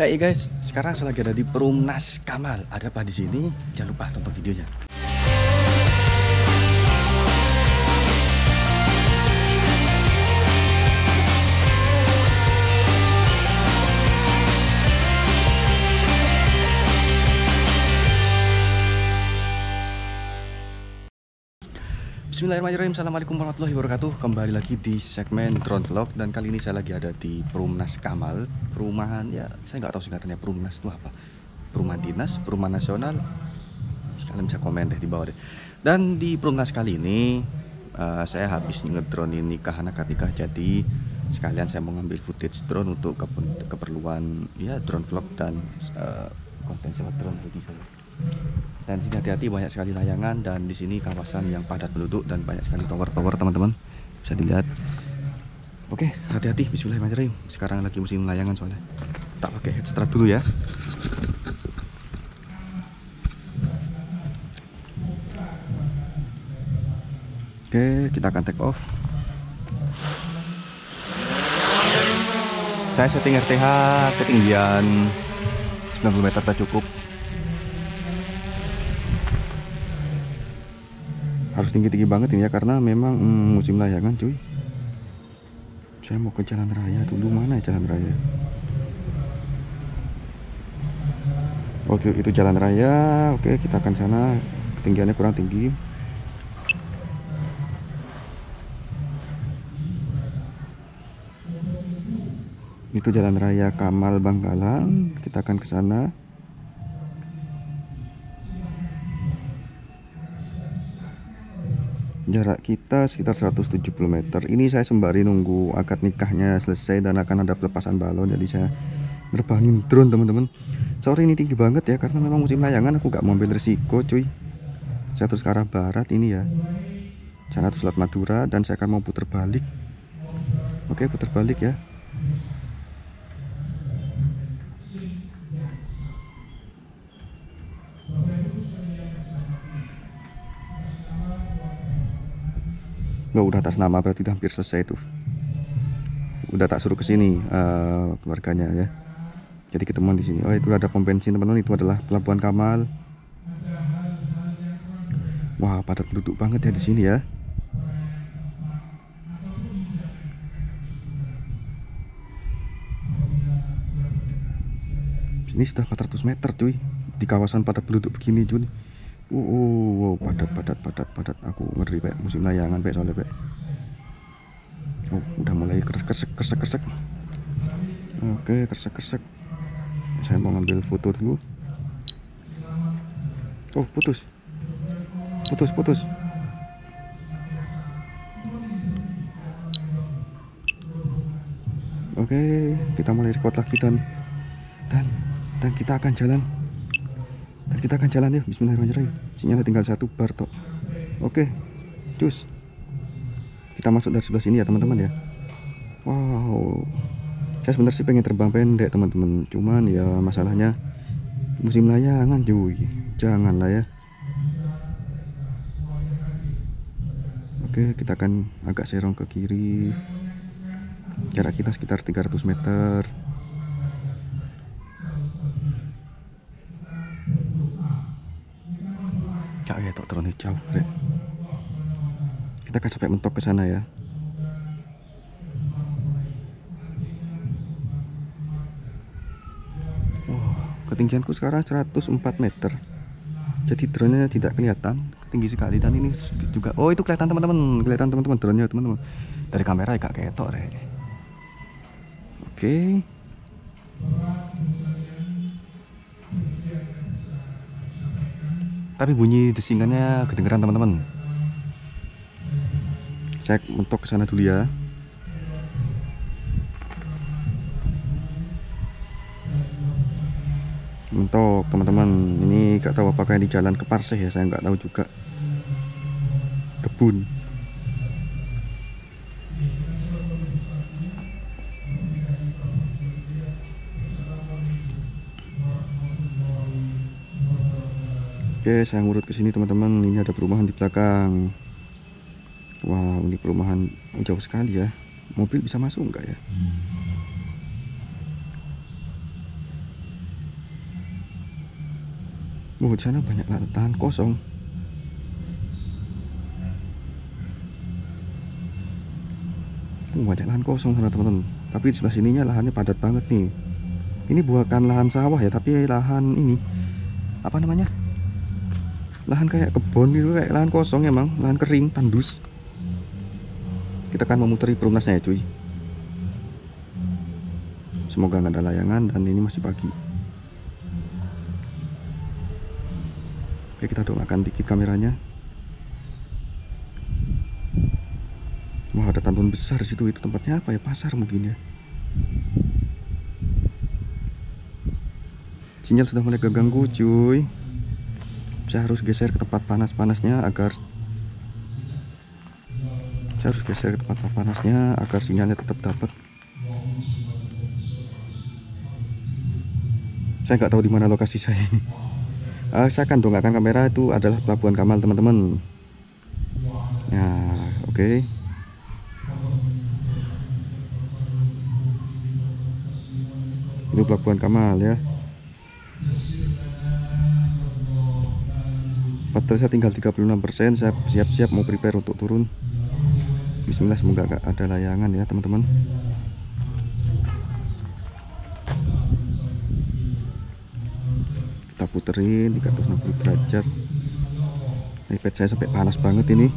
Hey guys, sekarang saya lagi ada di Perumnas Kamal. Ada apa di sini? Jangan lupa tonton videonya. Bismillahirrahmanirrahim. Assalamualaikum warahmatullahi wabarakatuh. Kembali lagi di segmen drone vlog Dan kali ini saya lagi ada di Perumnas Kamal. Perumahan ya saya nggak tahu singkatannya Perumnas itu apa? Perumahan dinas, perumahan nasional? Kalian bisa komen deh di bawah deh. Dan di Perumnas kali ini uh, Saya habis ngedronein nikah anak nikah Jadi sekalian saya mau ngambil footage drone Untuk keperluan ya drone vlog dan uh, konten sewa drone jadi saya dan sini hati-hati banyak sekali layangan dan di sini kawasan yang padat penduduk dan banyak sekali tower-tower teman-teman. Bisa dilihat. Oke hati-hati. Bismillahirrahmanirrahim. Sekarang lagi musim layangan soalnya. Tak pakai headstrap dulu ya. Oke kita akan take off. Saya setting RTH ketinggian 90 meter tak cukup harus tinggi-tinggi banget ini ya karena memang mm, musim layangan cuy. Saya mau ke jalan raya dulu mana ya jalan raya? Oke itu jalan raya. Oke kita akan sana. Ketinggiannya kurang tinggi. Itu jalan raya Kamal Bangkalan. Kita akan ke sana jarak kita sekitar 170 meter. Ini saya sembari nunggu akad nikahnya selesai dan akan ada pelepasan balon jadi saya nerbangin drone teman-teman. Sore ini tinggi banget ya karena memang musim layangan aku gak mau ambil resiko cuy. Saya terus ke arah barat ini ya. Sana tuh Selat Madura dan saya akan mau putar balik. Oke putar balik ya Nggak udah atas nama berarti udah hampir selesai tuh. Udah tak suruh ke sini uh, keluarganya ya. Jadi ketemuan di sini. Oh itu ada pom bensin teman-teman. Itu adalah pelabuhan Kamal. Wah padat penduduk banget ya di sini ya. Ini sudah 400 meter cuy di kawasan padat penduduk begini cuy. Uh, uh, uh, padat, padat, padat, padat. Aku ngeri pak musim layangan pak soalnya pak. Oh, udah mulai kersek, kersek, kersek, kersek. Oke, kersek, kersek. Saya mau ngambil foto dulu. Oh, putus, putus, putus. Oke, kita mulai record lagi dan dan dan kita akan jalan dan kita akan jalan ya. Bismillahirrahmanirrahim. Sinyalnya tinggal satu bar tok. Oke cus. Kita masuk dari sebelah sini ya teman-teman ya. Wow. Saya sebenarnya sih pengen terbang pendek teman-teman. Cuman ya masalahnya musim layangan cuy. Jangan lah ya. Oke kita akan agak serong ke kiri. Jarak kita sekitar 300 meter ya tok terlalu jauh rek. kita akan sampai mentok ke sana ya. Wow, ketinggianku sekarang 104 meter. Jadi drone-nya tidak kelihatan. Tinggi sekali. Dan ini juga oh itu kelihatan teman-teman. Kelihatan teman-teman drone-nya teman-teman. Dari kamera ya kak ketok rek. Oke. okay. Tapi bunyi desingannya kedengeran teman-teman. Saya mentok ke sana dulu ya. Mentok teman-teman. Ini gak tahu apakah di jalan ke Parseh ya saya nggak tahu juga. Kebun Oke, saya ngurut ke sini teman-teman. Ini ada perumahan di belakang. Wow, ini perumahan jauh sekali ya. Mobil bisa masuk enggak ya? Oh, di sana banyak lahan kosong. Oh, banyak lahan kosong sana teman-teman. Tapi di sebelah sininya lahannya padat banget nih. Ini bukan lahan sawah ya, tapi lahan ini apa namanya? Lahan kayak kebun gitu, kayak lahan kosong emang, lahan kering, tandus. Kita akan memutari perumnasnya ya cuy. Semoga nggak ada layangan dan ini masih pagi. Oke kita doakan dikit kameranya. Wah ada tandon besar situ itu tempatnya apa ya pasar mungkin ya. Sinyal sudah mulai keganggu cuy. Saya harus geser ke tempat panas-panasnya agar saya harus geser ke tempat panasnya agar sinyalnya tetap dapat. Saya nggak tahu di mana lokasi saya ini. Uh, saya akan dongakkan kamera itu adalah pelabuhan Kamal teman-teman. Ya, oke. Okay. Ini pelabuhan Kamal ya. Baterai saya tinggal 36% Saya siap-siap mau prepare untuk turun. Bismillah semoga gak ada layangan ya teman-teman. Kita puterin 360 derajat. iPad saya sampai panas banget ini.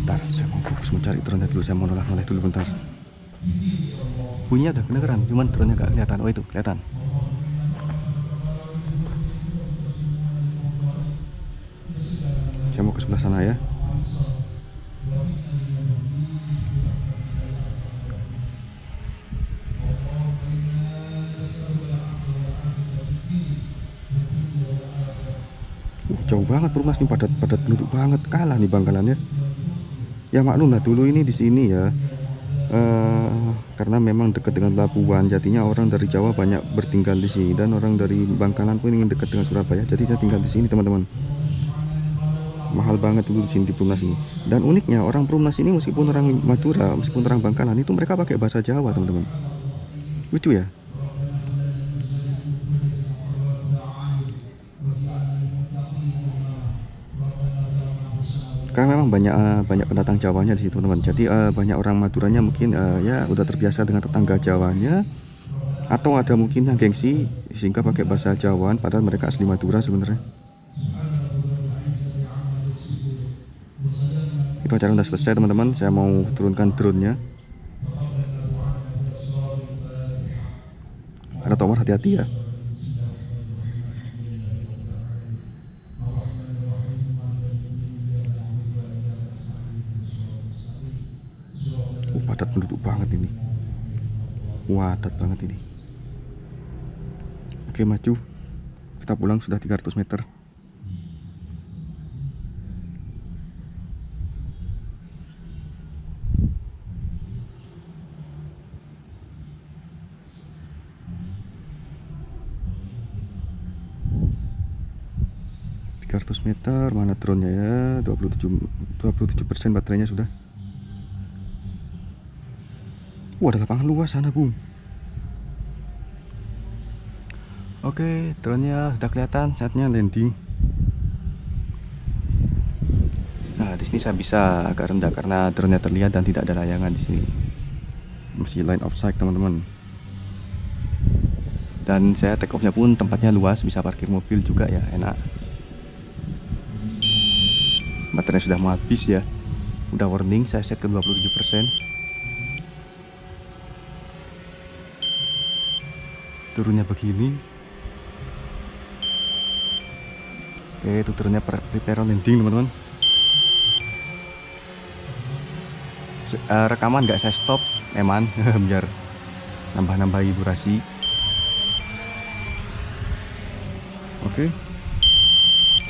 Bentar saya mau fokus mencari drone dulu. Saya mau nolak-nolak dulu bentar. Bunyinya udah kedengeran cuman drone gak kelihatan. Oh itu kelihatan saya mau ke sebelah sana ya. Uh, jauh banget perumas nih padat padat penduduk banget. Kalah nih bangkalannya. Ya maklum lah dulu ini di sini ya. Uh, karena memang dekat dengan pelabuhan jadinya orang dari Jawa banyak bertinggal di sini. Dan orang dari Bangkalan pun ingin dekat dengan Surabaya. Jadi dia tinggal di sini teman-teman mahal banget dulu di sini di Perumnas ini. Dan uniknya orang Perumnas ini meskipun orang Madura meskipun orang Bangkalan itu mereka pakai bahasa Jawa teman-teman. Lucu ya? Karena memang banyak uh, banyak pendatang Jawanya di situ teman jadi uh, banyak orang Maduranya mungkin uh, ya udah terbiasa dengan tetangga Jawanya atau ada mungkin yang gengsi sehingga pakai bahasa Jawaan padahal mereka asli Madura sebenarnya itu acara udah selesai teman-teman. Saya mau turunkan drone-nya. Ada tower hati-hati ya. Padat penduduk banget ini. Wadat banget ini. Oke maju. Kita pulang sudah 300 meter meter mana drone-nya ya? 27 27% baterainya sudah. Wah ada lapangan luas sana bung. Oke drone-nya sudah kelihatan saatnya landing. Nah di sini saya bisa agak rendah karena drone-nya terlihat dan tidak ada layangan di sini. Masih line of sight teman-teman. Dan saya take off-nya pun tempatnya luas bisa parkir mobil juga ya enak Baterainya sudah mau habis ya. Udah warning saya set ke 27% turunnya begini. Oke itu turunnya prepare landing teman-teman. Uh, rekaman nggak saya stop eman biar nambah-nambah durasi oke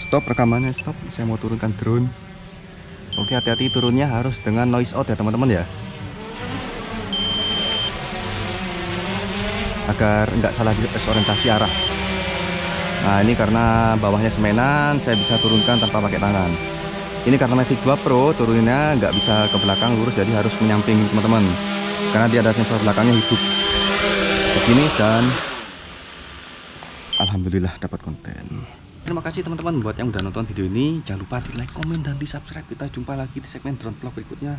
stop rekamannya stop. Saya mau turunkan drone. Oke hati-hati turunnya harus dengan noise out ya teman-teman ya. Agar nggak salah orientasi arah. Nah ini karena bawahnya semenan saya bisa turunkan tanpa pakai tangan. Ini karena Mavic 2 Pro turunnya nggak bisa ke belakang lurus jadi harus menyamping teman-teman. Karena dia ada sensor belakangnya hidup. Begini dan Alhamdulillah dapat konten. Terima kasih teman-teman buat yang udah nonton video ini. Jangan lupa di like, komen, dan di subscribe. Kita jumpa lagi di segmen drone vlog berikutnya.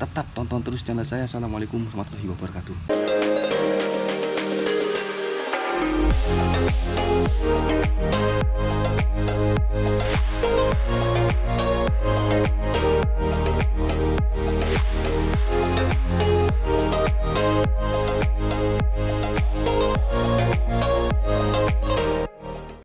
Tetap tonton terus channel saya. Assalamualaikum warahmatullahi wabarakatuh.